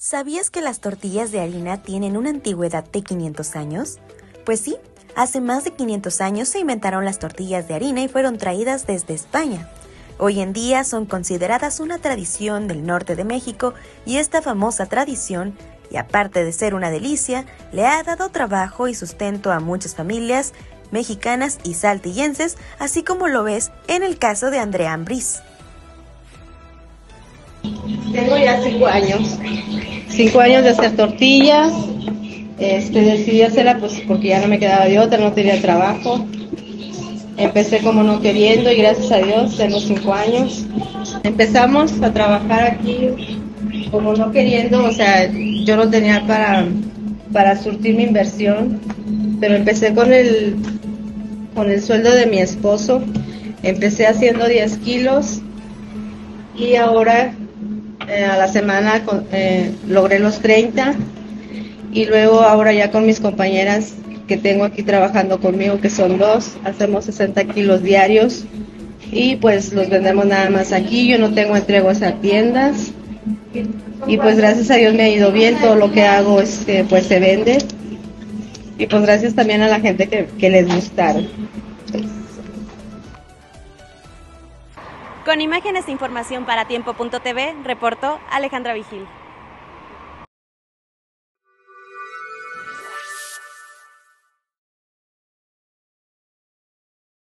¿Sabías que las tortillas de harina tienen una antigüedad de 500 años? Pues sí, hace más de 500 años se inventaron las tortillas de harina y fueron traídas desde España. Hoy en día son consideradas una tradición del norte de México y esta famosa tradición, y aparte de ser una delicia, le ha dado trabajo y sustento a muchas familias mexicanas y saltillenses, así como lo ves en el caso de Andrea Ambris. Tengo ya cinco años, cinco años de hacer tortillas. Este, decidí hacerla pues porque ya no me quedaba de otra, no tenía trabajo. Empecé como no queriendo y gracias a Dios tengo cinco años. Empezamos a trabajar aquí como no queriendo, o sea, yo no tenía para, para surtir mi inversión, pero empecé con el, con el sueldo de mi esposo. Empecé haciendo 10 kilos y ahora eh, a la semana eh, logré los 30 y luego ahora ya con mis compañeras que tengo aquí trabajando conmigo, que son dos, hacemos 60 kilos diarios y pues los vendemos nada más aquí, yo no tengo entregos a tiendas y pues gracias a Dios me ha ido bien, todo lo que hago es que pues se vende. Y pues gracias también a la gente que, que les gustaron. Con imágenes e información para tiempo.tv, reportó Alejandra Vigil.